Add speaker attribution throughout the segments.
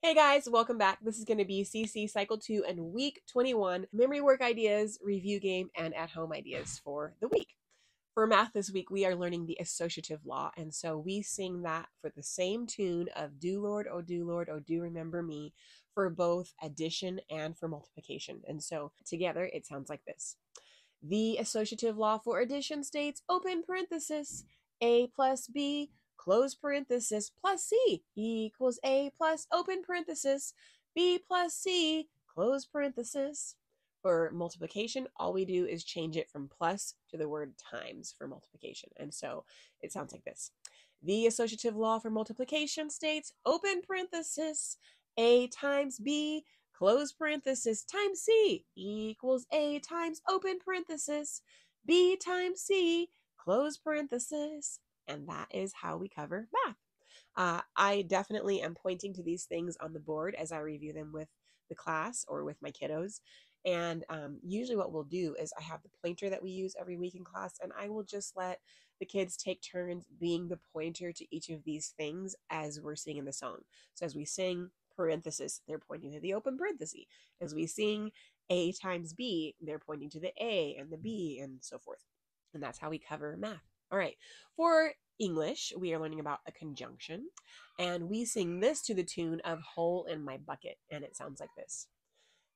Speaker 1: Hey guys, welcome back. This is going to be CC Cycle 2 and Week 21 Memory Work Ideas, Review Game, and At Home Ideas for the week. For math this week, we are learning the associative law, and so we sing that for the same tune of Do Lord, Oh Do Lord, Oh Do Remember Me for both addition and for multiplication. And so together it sounds like this. The associative law for addition states open parenthesis A plus B close parenthesis plus C equals A plus open parenthesis B plus C close parenthesis. For multiplication, all we do is change it from plus to the word times for multiplication. And so it sounds like this. The associative law for multiplication states open parenthesis A times B close parenthesis times C equals A times open parenthesis B times C close parenthesis and that is how we cover math. Uh, I definitely am pointing to these things on the board as I review them with the class or with my kiddos. And um, usually, what we'll do is I have the pointer that we use every week in class, and I will just let the kids take turns being the pointer to each of these things as we're singing the song. So, as we sing parenthesis, they're pointing to the open parenthesis. As we sing A times B, they're pointing to the A and the B and so forth. And that's how we cover math. All right. For English, we are learning about a conjunction, and we sing this to the tune of Hole in My Bucket, and it sounds like this.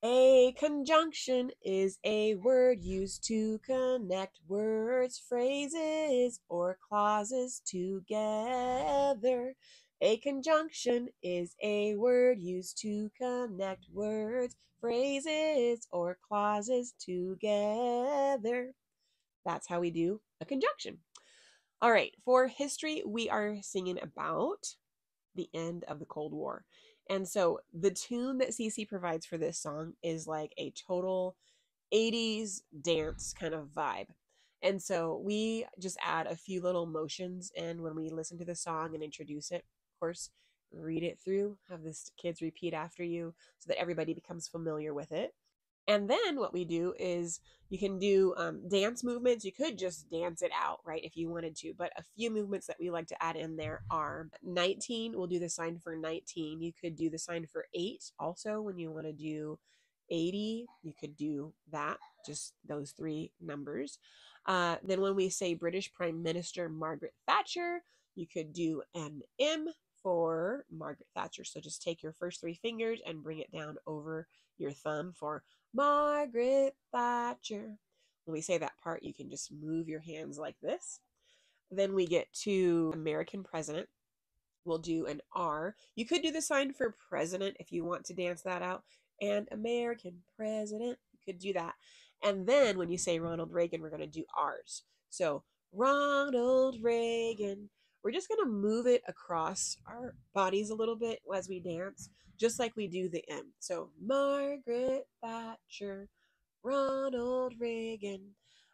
Speaker 1: A conjunction is a word used to connect words, phrases, or clauses together. A conjunction is a word used to connect words, phrases, or clauses together. That's how we do a conjunction. All right, for history, we are singing about the end of the Cold War. And so the tune that CC provides for this song is like a total 80s dance kind of vibe. And so we just add a few little motions and when we listen to the song and introduce it, of course, read it through, have the kids repeat after you so that everybody becomes familiar with it. And then what we do is you can do um, dance movements. You could just dance it out, right, if you wanted to. But a few movements that we like to add in there are 19. We'll do the sign for 19. You could do the sign for 8 also when you want to do 80. You could do that, just those three numbers. Uh, then when we say British Prime Minister Margaret Thatcher, you could do an M for Margaret Thatcher. So just take your first three fingers and bring it down over your thumb for Margaret Thatcher. When we say that part, you can just move your hands like this. Then we get to American president. We'll do an R. You could do the sign for president if you want to dance that out. And American president, you could do that. And then when you say Ronald Reagan, we're going to do R's. So Ronald Reagan. We're just going to move it across our bodies a little bit as we dance just like we do the M. So Margaret Thatcher, Ronald Reagan.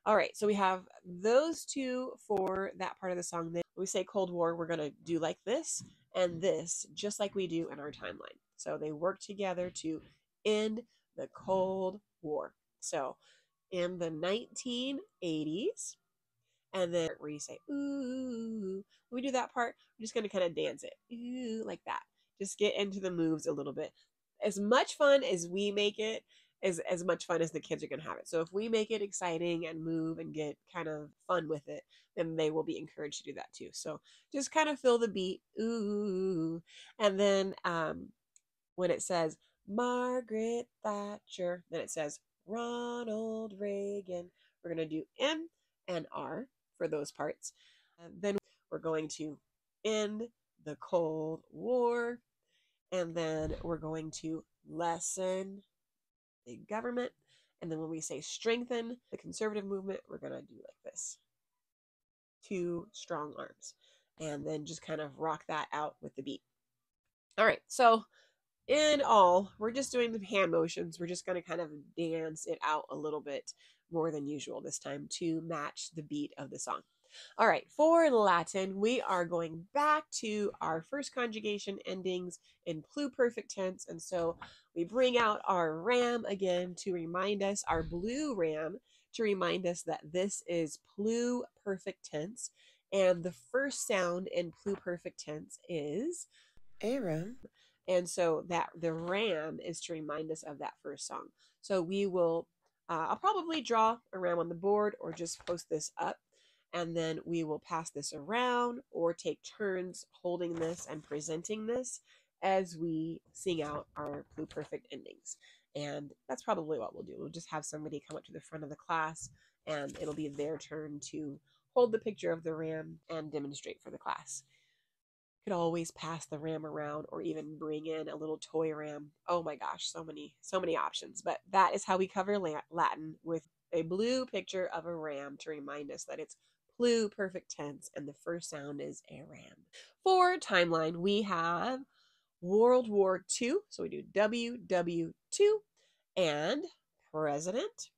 Speaker 1: All right, so we have those two for that part of the song. Then we say Cold War, we're going to do like this and this, just like we do in our timeline. So they work together to end the Cold War. So in the 1980s, and then where you say ooh, when we do that part, we're just going to kind of dance it ooh, like that just get into the moves a little bit. As much fun as we make it, is as much fun as the kids are going to have it. So if we make it exciting and move and get kind of fun with it, then they will be encouraged to do that too. So just kind of feel the beat, ooh, and then um, when it says Margaret Thatcher, then it says Ronald Reagan. We're going to do M and R for those parts. And then we're going to end the Cold War and then we're going to lessen the government. And then when we say strengthen the conservative movement, we're going to do like this two strong arms. And then just kind of rock that out with the beat. All right, so in all, we're just doing the hand motions. We're just going to kind of dance it out a little bit more than usual this time to match the beat of the song. All right, for Latin, we are going back to our first conjugation endings in pluperfect tense. And so we bring out our ram again to remind us, our blue ram, to remind us that this is pluperfect tense. And the first sound in pluperfect tense is aram. And so that the ram is to remind us of that first song. So we will, uh, I'll probably draw a ram on the board or just post this up. And then we will pass this around or take turns holding this and presenting this as we sing out our pluperfect endings. And that's probably what we'll do. We'll just have somebody come up to the front of the class and it'll be their turn to hold the picture of the ram and demonstrate for the class could always pass the ram around or even bring in a little toy ram. Oh my gosh, so many, so many options. But that is how we cover Latin with a blue picture of a ram to remind us that it's blue perfect tense and the first sound is a ram. For timeline, we have World War II. So we do WW2 and President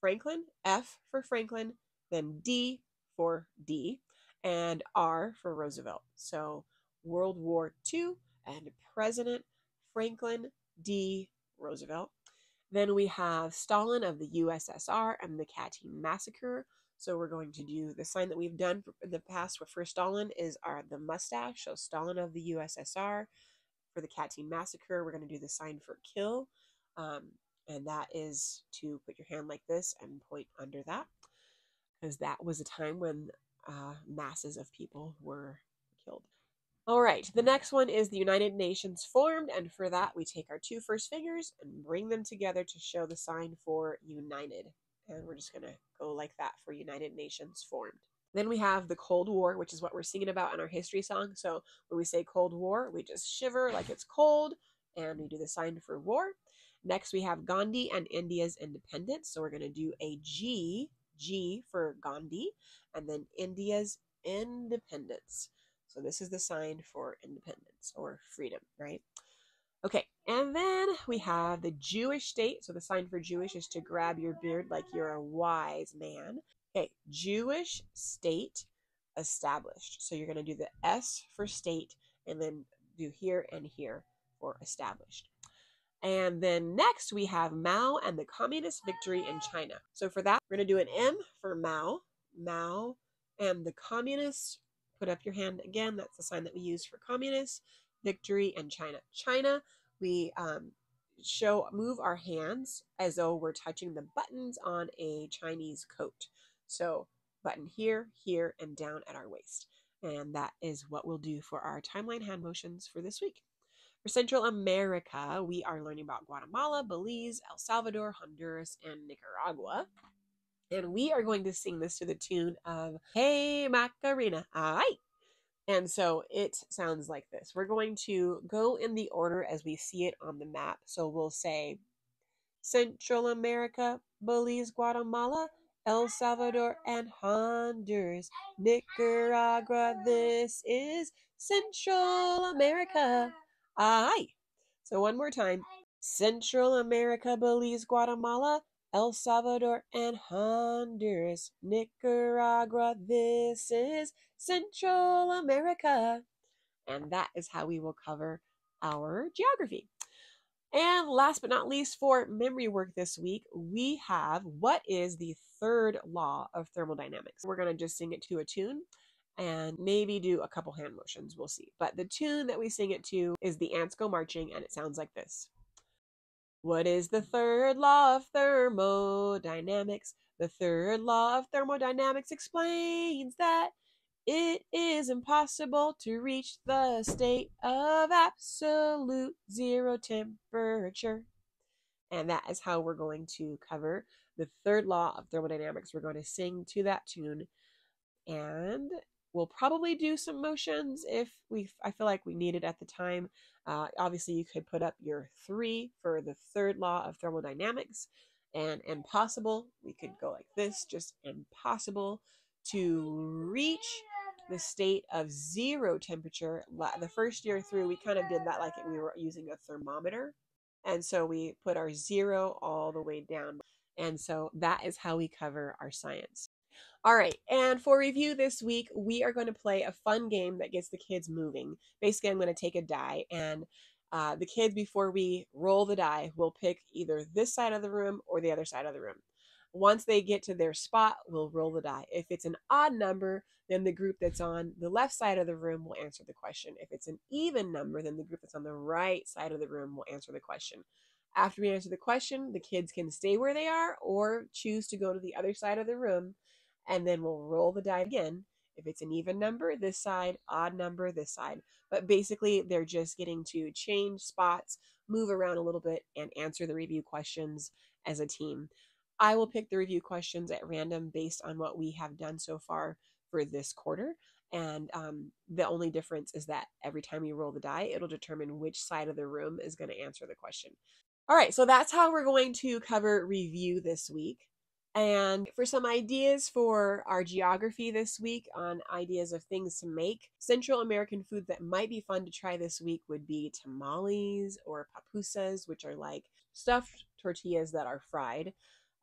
Speaker 1: Franklin, F for Franklin, then D for D and R for Roosevelt. So World War II and President Franklin D. Roosevelt. Then we have Stalin of the USSR and the Katyn massacre. So we're going to do the sign that we've done in the past for Stalin is our the mustache. So Stalin of the USSR. For the Katyn massacre, we're going to do the sign for kill. Um, and that is to put your hand like this and point under that because that was a time when uh, masses of people were killed. All right, the next one is the United Nations formed, and for that we take our two first fingers and bring them together to show the sign for united. And we're just going to go like that for United Nations formed. Then we have the Cold War, which is what we're singing about in our history song. So when we say Cold War, we just shiver like it's cold and we do the sign for war. Next, we have Gandhi and India's independence. So we're going to do a G G for Gandhi, and then India's independence. So this is the sign for independence or freedom, right? Okay, and then we have the Jewish state. So the sign for Jewish is to grab your beard like you're a wise man. Okay, Jewish state established. So you're going to do the S for state and then do here and here for established. And then next we have Mao and the communist victory in China. So for that, we're going to do an M for Mao, Mao, and the communists. Put up your hand again. That's the sign that we use for communist victory, in China. China, we um, show, move our hands as though we're touching the buttons on a Chinese coat. So button here, here, and down at our waist. And that is what we'll do for our timeline hand motions for this week. For Central America, we are learning about Guatemala, Belize, El Salvador, Honduras, and Nicaragua. And we are going to sing this to the tune of Hey Macarena, aye. And so it sounds like this. We're going to go in the order as we see it on the map. So we'll say Central America, Belize, Guatemala, El Salvador, and Honduras, Nicaragua. This is Central America. Uh, Aye. So one more time. Central America, Belize, Guatemala, El Salvador, and Honduras, Nicaragua. This is Central America. And that is how we will cover our geography. And last but not least, for memory work this week, we have what is the third law of thermodynamics? We're going to just sing it to a tune and maybe do a couple hand motions. We'll see. But the tune that we sing it to is the Ants Go Marching, and it sounds like this. What is the third law of thermodynamics? The third law of thermodynamics explains that it is impossible to reach the state of absolute zero temperature. And that is how we're going to cover the third law of thermodynamics. We're going to sing to that tune. And We'll probably do some motions if we I feel like we need it at the time. Uh, obviously, you could put up your three for the third law of thermodynamics. And impossible, we could go like this, just impossible to reach the state of zero temperature. The first year through, we kind of did that like we were using a thermometer. And so we put our zero all the way down. And so that is how we cover our science. All right, and for review this week, we are going to play a fun game that gets the kids moving. Basically, I'm going to take a die, and uh, the kids, before we roll the die, will pick either this side of the room or the other side of the room. Once they get to their spot, we'll roll the die. If it's an odd number, then the group that's on the left side of the room will answer the question. If it's an even number, then the group that's on the right side of the room will answer the question. After we answer the question, the kids can stay where they are or choose to go to the other side of the room, and then we'll roll the die again. If it's an even number, this side, odd number, this side. But basically, they're just getting to change spots, move around a little bit, and answer the review questions as a team. I will pick the review questions at random based on what we have done so far for this quarter. And um, the only difference is that every time you roll the die, it'll determine which side of the room is going to answer the question. All right, so that's how we're going to cover review this week. And for some ideas for our geography this week on ideas of things to make, Central American food that might be fun to try this week would be tamales or papusas, which are like stuffed tortillas that are fried.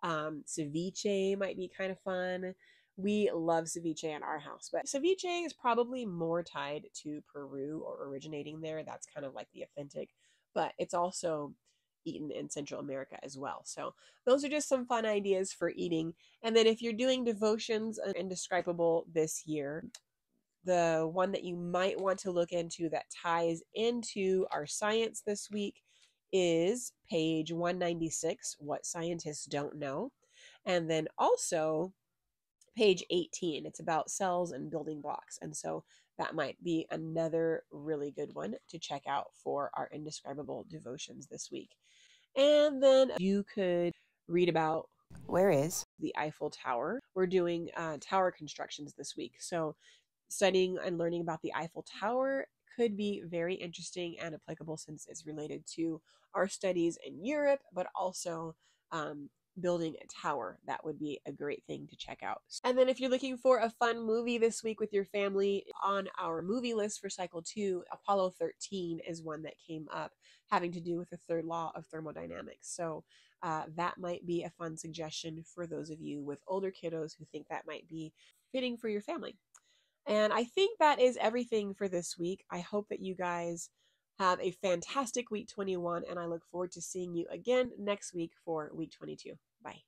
Speaker 1: Um, ceviche might be kind of fun. We love ceviche in our house, but ceviche is probably more tied to Peru or originating there. That's kind of like the authentic, but it's also eaten in Central America as well. So those are just some fun ideas for eating. And then if you're doing devotions uh, indescribable this year, the one that you might want to look into that ties into our science this week is page 196 What Scientists Don't Know. And then also page 18, it's about cells and building blocks. And so that might be another really good one to check out for our indescribable devotions this week. And then you could read about
Speaker 2: where is
Speaker 1: the Eiffel Tower. We're doing uh, tower constructions this week. So studying and learning about the Eiffel Tower could be very interesting and applicable since it's related to our studies in Europe, but also um, building a tower. That would be a great thing to check out. And then if you're looking for a fun movie this week with your family, on our movie list for cycle two, Apollo 13 is one that came up having to do with the third law of thermodynamics. So uh, that might be a fun suggestion for those of you with older kiddos who think that might be fitting for your family. And I think that is everything for this week. I hope that you guys have a fantastic week 21, and I look forward to seeing you again next week for week 22. Bye.